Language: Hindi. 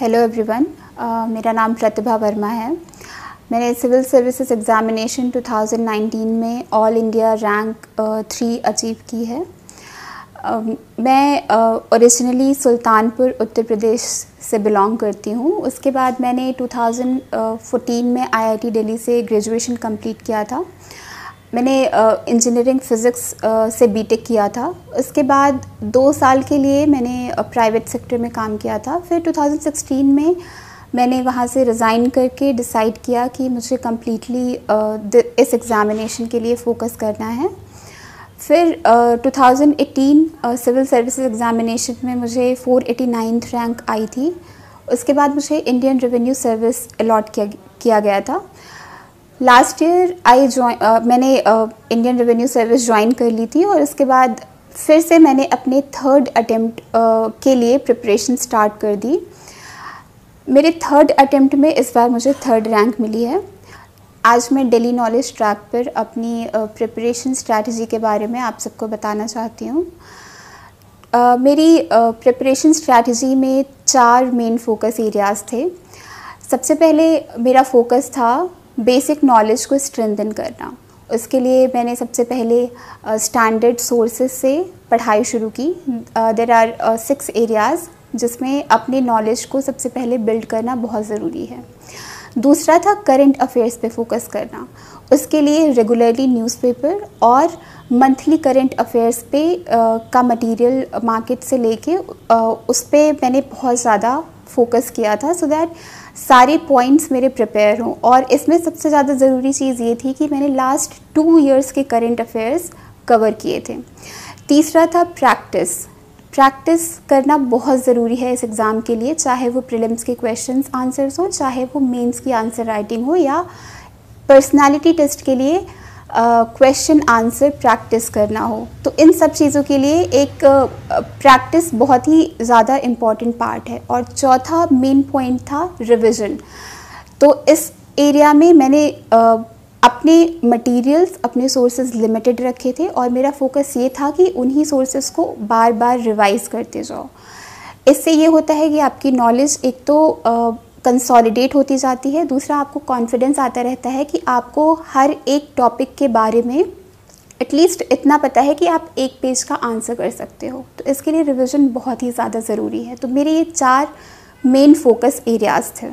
हेलो एवरीवन uh, मेरा नाम प्रतिभा वर्मा है। मैंने सिविल सर्विसेज़ एग्ज़ामिनेशन 2019 में all India rank three achieve की है। Uh, मैं ओरिजिनली uh, सुल्तानपुर उत्तर प्रदेश से बिलोंग करती हूँ। उसके बाद मैंने 2014 में आईआईटी दिल्ली से ग्रेजुएशन कंप्लीट किया था। मैंने इंजीनियरिंग फ़िज़िक्स से बीटेक किया था। उसके बाद दो साल के लिए मैंने प्राइवेट सेक्टर में काम किया था। फिर 2016 में मैंने वहाँ से रिज़ाइन करके डिसाइड किया कि मुझे कम्प्लीटली इस एग्ज़ामिनेशन के लिए फ़ोकस करना है। फिर uh, 2018 सिविल सर्विसेज़ एग्ज़ामिनेशन में मुझे 489 रैंक आई थी। उसके बाद मुझे इंडियन रेवेन्यू सर्विस अलॉट किया किया गया था। लास्ट ईयर आई ज्वाइन मैंने इंडियन रेवेन्यू सर्विस ज्वाइन कर ली थी और उसके बाद फिर से मैंने अपने थर्ड अटैम्प्ट uh, के लिए प्रिपरेशन स्टार्ट कर दी। मेरे थर्ड अटैम्प्ट में इस बार मुझे थर्ड रैंक मिली है। आज मैं डेली नॉलेज ट्रैक पर अपनी प्रिपरेशन uh, स्ट्रैटेजी के बारे में आप सबको बताना चाहती हूँ। Uh, मेरी प्रिपरेशन uh, स्ट्रैटेजी में चार मेन फोकस एरियाज़ थे। सबसे पहले मेरा फोकस था बेसिक नॉलेज को स्ट्रेंथन करना। उसके लिए मैंने सबसे पहले स्टैंडर्ड सोर्सेज से पढ़ाई शुरू की। देर आर सिक्स एरियाज़ जिसमें अपने नॉलेज को सबसे पहले बिल्ड करना बहुत ज़रूरी है। दूसरा था करंट अफेयर्स पे फोकस करना। उसके लिए रेगुलरली न्यूज़पेपर और मंथली करंट अफेयर्स पे uh, का मटेरियल मार्केट से लेके उस पर मैंने बहुत ज़्यादा फोकस किया था। सो so दैट सारे पॉइंट्स मेरे प्रिपेयर हों। और इसमें सबसे ज़्यादा ज़रूरी चीज़ ये थी कि मैंने लास्ट टू ईयर्स के करेंट अफेयर्स कवर किए थे। तीसरा था प्रैक्टिस प्रैक्टिस करना बहुत ज़रूरी है इस एग्ज़ाम के लिए, चाहे वो प्रिलिम्स के क्वेश्चंस आंसर्स हों, चाहे वो मेंस की आंसर राइटिंग हो या पर्सनालिटी टेस्ट के लिए क्वेश्चन आंसर प्रैक्टिस करना हो। तो इन सब चीज़ों के लिए एक प्रैक्टिस uh, बहुत ही ज़्यादा इंपॉर्टेंट पार्ट है। और चौथा मेन पॉइंट था रिविज़न तो इस एरिया में मैंने uh, अपने मटेरियल्स अपने सोर्सेज लिमिटेड रखे थे और मेरा फोकस ये था कि उन्हीं सोर्सेज को बार बार रिवाइज़ करते जाओ। इससे ये होता है कि आपकी नॉलेज एक तो uh, कंसोलिडेट होती जाती है। दूसरा, आपको कॉन्फिडेंस आता रहता है कि आपको हर एक टॉपिक के बारे में एटलीस्ट इतना पता है कि आप एक पेज का आंसर कर सकते हो। तो इसके लिए रिवीजन बहुत ही ज़्यादा ज़रूरी है। तो मेरे ये चार मेन फोकस एरियाज़ थे।